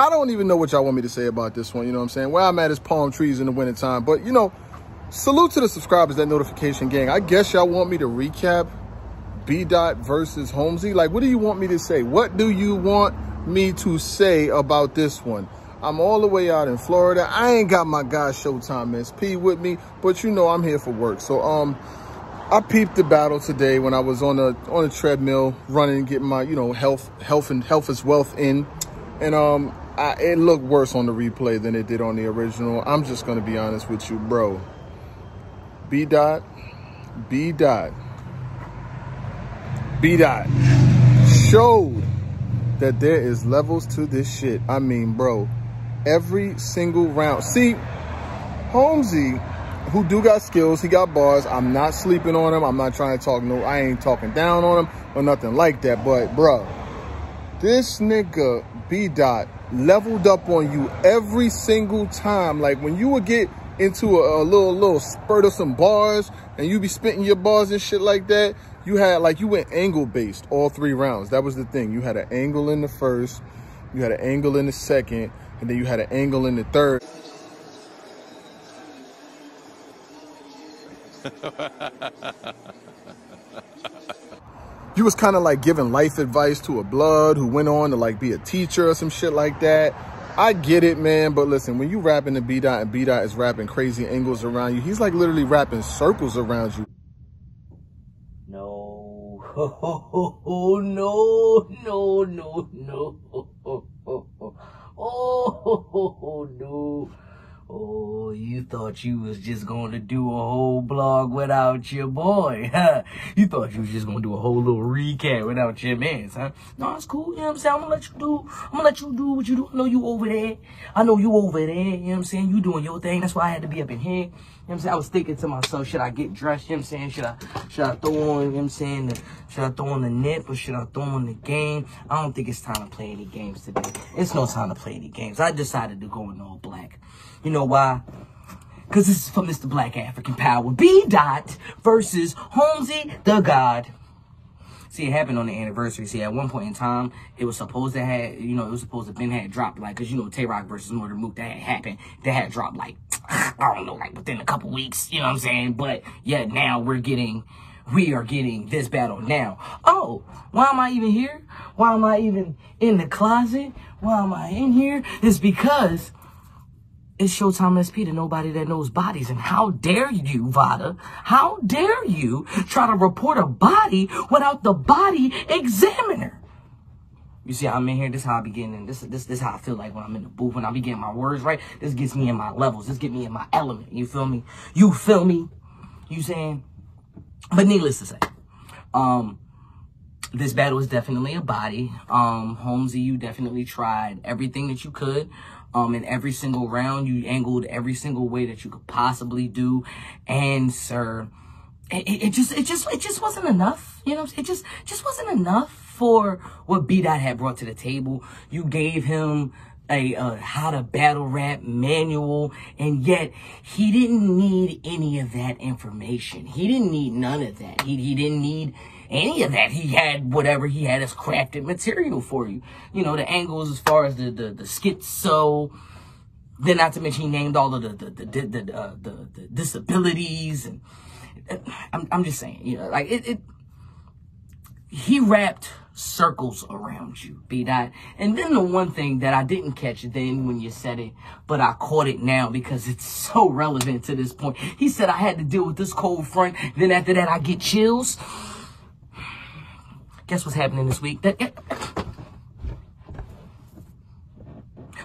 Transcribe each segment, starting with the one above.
I don't even know what y'all want me to say about this one. You know what I'm saying? Where I'm at is palm trees in the wintertime. But, you know, salute to the subscribers, that notification gang. I guess y'all want me to recap B Dot versus Holmzie. Like, what do you want me to say? What do you want me to say about this one? I'm all the way out in Florida. I ain't got my guy Showtime SP with me, but you know I'm here for work. So, um, I peeped the battle today when I was on a on a treadmill running, getting my you know health health and health is wealth in, and um I, it looked worse on the replay than it did on the original. I'm just gonna be honest with you, bro. B dot, B dot, B dot showed that there is levels to this shit. I mean, bro, every single round. See, Holmzie who do got skills. He got bars. I'm not sleeping on him. I'm not trying to talk no, I ain't talking down on him or nothing like that. But bro, this nigga B dot leveled up on you every single time. Like when you would get into a, a, little little spurt of some bars and you be spitting your bars and shit like that, you had like you went angle based all three rounds. That was the thing. You had an angle in the first, you had an angle in the second, and then you had an angle in the third. you was kind of like giving life advice to a blood who went on to like be a teacher or some shit like that. I get it, man. But listen, when you rapping the B dot and B dot is rapping crazy angles around you, he's like literally rapping circles around you. No, oh, no, no, no, no. Oh, thought you was just going to do a whole blog without your boy, huh? You thought you was just going to do a whole little recap without your man, huh? No, it's cool, you know what I'm saying? I'm going to let you do, I'm going to let you do what you do. I know you over there. I know you over there, you know what I'm saying? You doing your thing. That's why I had to be up in here. You know what I'm saying? I was thinking to myself, should I get dressed? You know what I'm saying? Should I, should I throw on, you know what I'm saying? The, should I throw on the nip or should I throw on the game? I don't think it's time to play any games today. It's no time to play any games. I decided to go in all black. You know why? Because this is for Mr. Black African Power. B. Dot versus Holmzie the God. See, it happened on the anniversary. See, at one point in time, it was supposed to have, you know, it was supposed to been had dropped, like, because, you know, Tay-Roc versus Murda Mook, that had happened. That had dropped, like, I don't know, like, within a couple weeks, you know what I'm saying? But, yeah, now we're getting, we are getting this battle now. Oh, why am I even here? Why am I even in the closet? Why am I in here? It's because it's Showtime SP to nobody that knows bodies. And how dare you, Vada? How dare you try to report a body without the body examiner? You see, I'm in here. This is how I be getting This, this, this is how I feel like when I'm in the booth. When I be getting my words right, this gets me in my levels. This get me in my element. You feel me? You feel me? You saying? But needless to say, um, this battle is definitely a body. Um, Holmzie, you definitely tried everything that you could um, in every single round. You angled every single way that you could possibly do. And sir, it, it just, it just, it just wasn't enough. You know, it just, just wasn't enough for what B Dot had brought to the table. You gave him a uh, how to battle rap manual, and yet he didn't need any of that information. He didn't need none of that. He he didn't need any of that. He had whatever he had as crafted material for you. You know, the angles as far as the, the, the schizo, then not to mention he named all of the, the, the, the, the, uh, the, the disabilities and, I'm, I'm just saying, you know, like it, it he wrapped circles around you, be that. And then the one thing that I didn't catch then when you said it, but I caught it now because it's so relevant to this point. He said I had to deal with this cold front. Then after that, I get chills. Guess what's happening this week? That,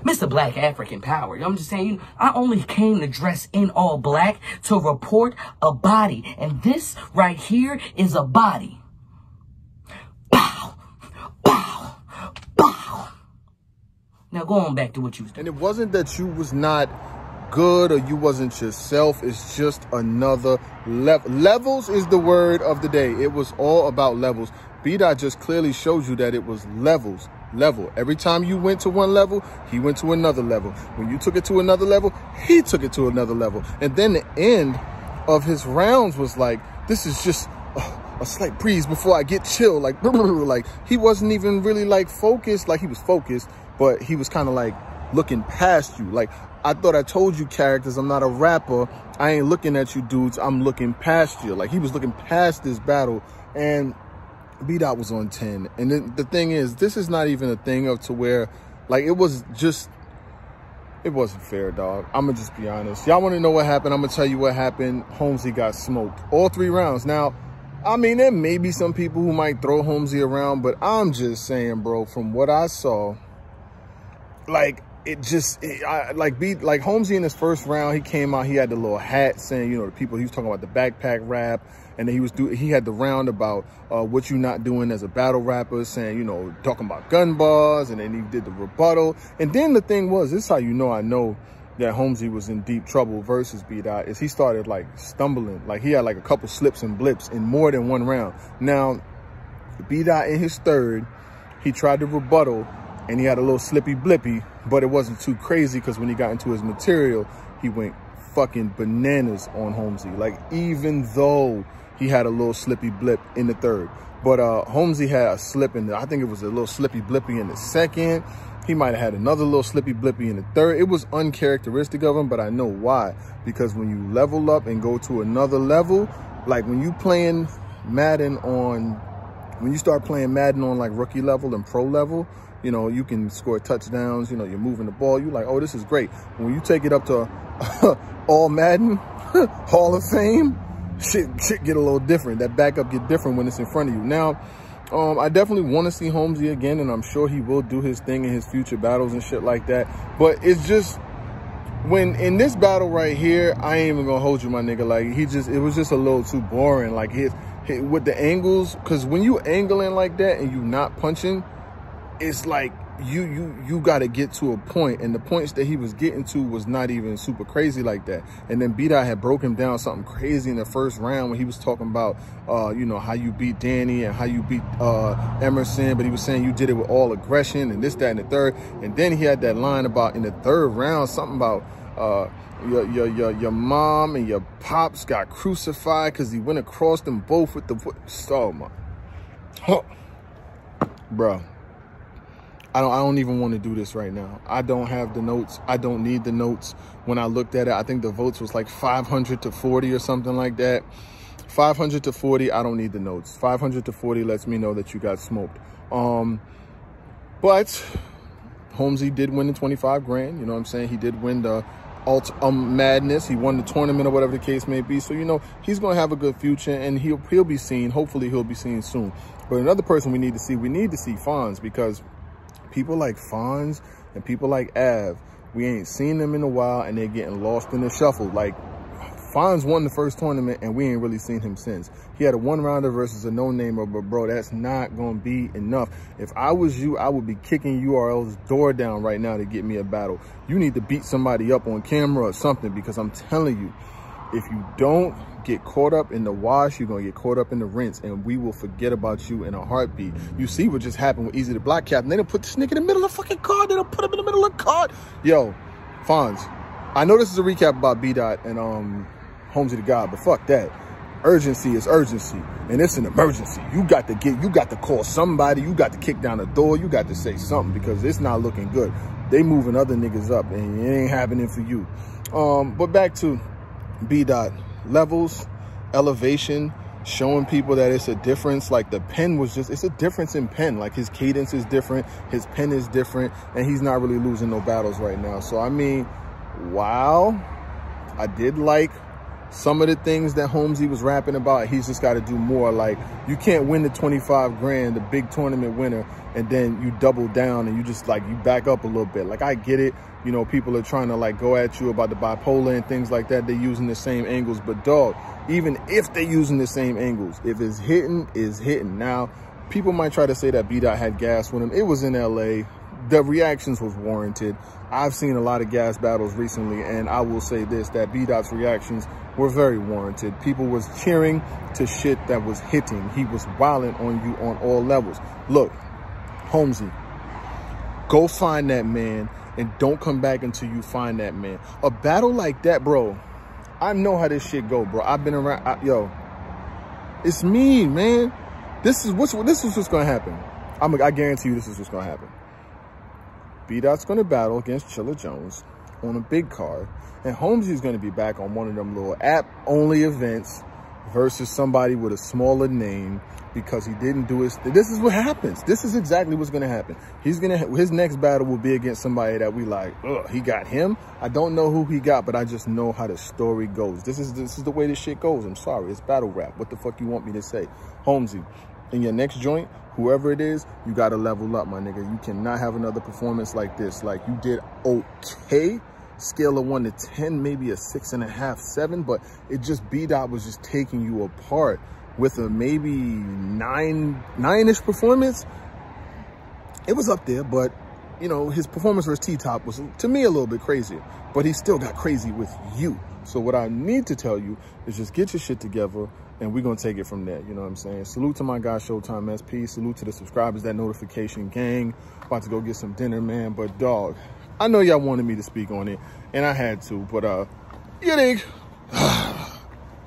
Mr. Black African Power. I'm just saying, I only came to dress in all black to report a body. And this right here is a body. Bow, bow, bow. Now go on back to what you was doing. And it wasn't that you was not good or you wasn't yourself. It's just another level. Levels is the word of the day. It was all about levels. B-Dot just clearly shows you that it was levels, level. Every time you went to one level, he went to another level. When you took it to another level, he took it to another level. And then the end of his rounds was like, this is just a, a slight breeze before I get chill. Like, like he wasn't even really like focused. Like he was focused, but he was kind of like looking past you. Like, I thought I told you characters, I'm not a rapper. I ain't looking at you dudes. I'm looking past you. Like, he was looking past this battle. And B-Dot was on 10. And then the thing is, this is not even a thing of to where, like, it was just, it wasn't fair, dog. I'm going to just be honest. Y'all want to know what happened? I'm going to tell you what happened. Holmzie got smoked. All three rounds. Now, I mean, there may be some people who might throw Holmzie around, but I'm just saying, bro, from what I saw, like, it just it, I, like beat like Holmzie in his first round. He came out. He had the little hat saying, you know, the people. He was talking about the backpack rap, and then he was do. He had the round about uh, what you not doing as a battle rapper, saying, you know, talking about gun bars, and then he did the rebuttal. And then the thing was, this is how you know I know that Holmzie was in deep trouble versus B Dot is he started like stumbling, like he had like a couple slips and blips in more than one round. Now, B Dot in his third, he tried to rebuttal and he had a little slippy blippy, but it wasn't too crazy because when he got into his material, he went fucking bananas on Holmzie. Like even though he had a little slippy blip in the third, but uh, Holmzie had a slip in the, I think it was a little slippy blippy in the second. He might have had another little slippy blippy in the third. It was uncharacteristic of him, but I know why. Because when you level up and go to another level, like when you playing Madden on, when you start playing Madden on like rookie level and pro level, you know, you can score touchdowns, you know, you're moving the ball. You're like, oh, this is great. When you take it up to all Madden, Hall of Fame, shit, shit get a little different. That backup get different when it's in front of you. Now, um, I definitely want to see Holmzie again, and I'm sure he will do his thing in his future battles and shit like that. But it's just, when in this battle right here, I ain't even gonna hold you, my nigga. Like, he just, it was just a little too boring. Like, his, his with the angles, because when you angling like that and you not punching, it's like you you you got to get to a point and the points that he was getting to was not even super crazy like that and then b had broke him down something crazy in the first round when he was talking about uh you know how you beat danny and how you beat uh emerson but he was saying you did it with all aggression and this that and the third and then he had that line about in the third round something about uh your your your, your mom and your pops got crucified because he went across them both with the oh my huh. bro I don't, I don't even want to do this right now. I don't have the notes. I don't need the notes. When I looked at it, I think the votes was like 500 to 40 or something like that. 500 to 40, I don't need the notes. 500 to 40 lets me know that you got smoked. Um, but Holmzie did win the 25 grand. You know what I'm saying? He did win the alt um, madness. He won the tournament or whatever the case may be. So, you know, he's going to have a good future and he'll, he'll be seen. Hopefully he'll be seen soon. But another person we need to see, we need to see Fonz because people like Fonz and people like Ave, we ain't seen them in a while and they're getting lost in the shuffle. Like Fonz won the first tournament and we ain't really seen him since. He had a one rounder versus a no namer, but bro, that's not gonna be enough. If I was you, I would be kicking URL's door down right now to get me a battle. You need to beat somebody up on camera or something because I'm telling you, if you don't get caught up in the wash, you're gonna get caught up in the rinse, and we will forget about you in a heartbeat. You see what just happened with Easy the Black Cap, and they done put this nigga in the middle of the fucking card, they done put him in the middle of the card. Yo, Fonz, I know this is a recap about B-Dot and um Holmzie the God, but fuck that. Urgency is urgency, and it's an emergency. You got to get, you got to call somebody, you got to kick down the door, you got to say something because it's not looking good. They moving other niggas up, and it ain't happening for you. Um, but back to B-Dot levels, elevation, showing people that it's a difference. Like the pen was just, it's a difference in pen. Like his cadence is different, his pen is different, and he's not really losing no battles right now. So, I mean, wow, I did like some of the things that Holmzie was rapping about. He's just got to do more. Like, you can't win the 25 grand, the big tournament winner, and then you double down and you just like, you back up a little bit. Like, I get it you know, people are trying to like go at you about the bipolar and things like that. They're using the same angles, but dog, even if they're using the same angles, if it's hitting, is hitting. Now, people might try to say that B-Dot had gas with him. It was in LA. The reactions was warranted. I've seen a lot of gas battles recently, and I will say this, that B-Dot's reactions were very warranted. People was cheering to shit that was hitting. He was wilding on you on all levels. Look, Holmzie, go find that man and don't come back until you find that man. A battle like that, bro, I know how this shit go, bro. I've been around, I, yo, it's me, man. This is what's this is what's gonna happen. I'm, I guarantee you, this is what's gonna happen. B Dot's going to battle against Chilla Jones on a big card. And Holmzie's going to be back on one of them little app only events versus somebody with a smaller name because he didn't do his. This is what happens. This is exactly what's going to happen. He's going to, his next battle will be against somebody that we like, ugh, he got him. I don't know who he got, but I just know how the story goes. This is, this is the way this shit goes. I'm sorry. It's battle rap. What the fuck you want me to say? Holmzie, in your next joint, whoever it is, you got to level up, my nigga. You cannot have another performance like this. Like you did okay scale of one to 10, maybe a six and a half, seven, but it just, B-Dot was just taking you apart with a maybe nine, nine-ish performance. It was up there, but you know, his performance versus T-Top was, to me, a little bit crazy, but he still got crazy with you. So what I need to tell you is just get your shit together and we're going to take it from there. You know what I'm saying? Salute to my guy, Showtime SP. Salute to the subscribers, that notification gang. About to go get some dinner, man. But dog, I know y'all wanted me to speak on it, and I had to, but uh, you dig?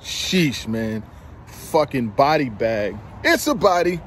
Sheesh, man. Fucking body bag. It's a body.